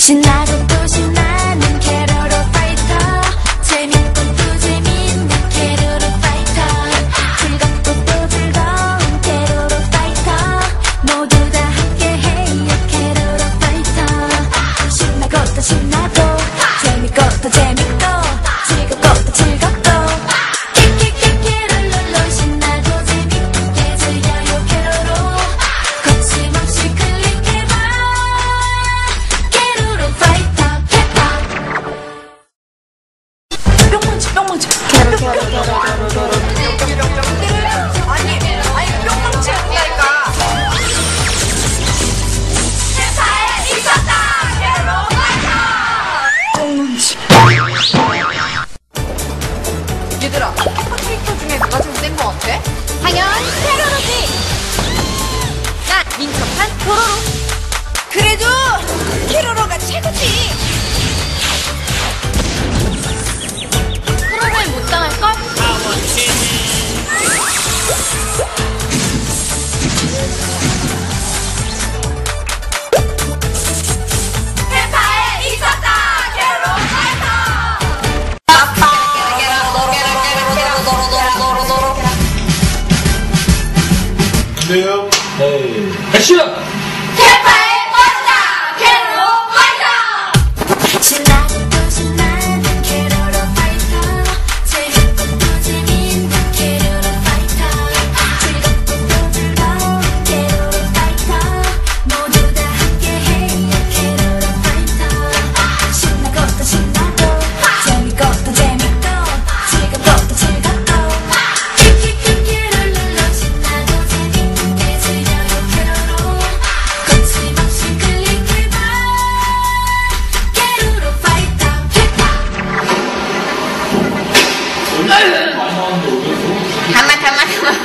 신나고 또 신나는 케로로 파이터. 재밌고 또 재밌는 케로로 파이터. 즐겁고 또 즐거운 케로로 파이터. 모두 다 함께해요 케로로 파이터. 신나고 또 신나 뿅망치 아니 아니 뿅망치 한다니까 페파에 있었다! 뿅망치 얘들아 페파 캐릭터 중에 누가 제일 센거 같아? 당연 캐로로지. 난 민첩한 도로로 네요. 에이. 액션! 가만 가만 가만